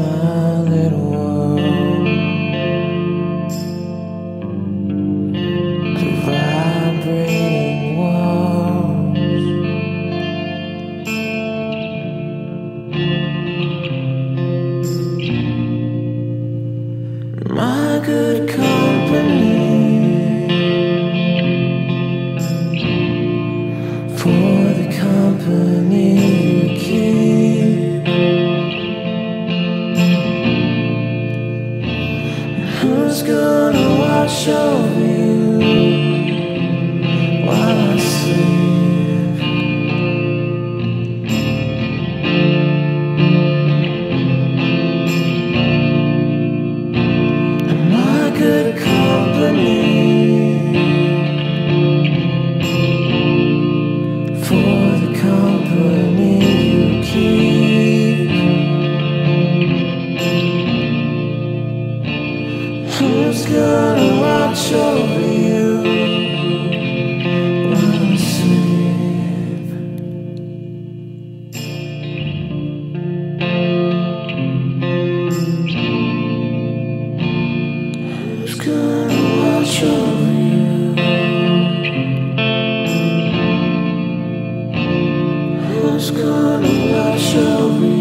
my little world vibrating walls. My good company for the company. who's gonna watch over you. While I is gone and I shall be.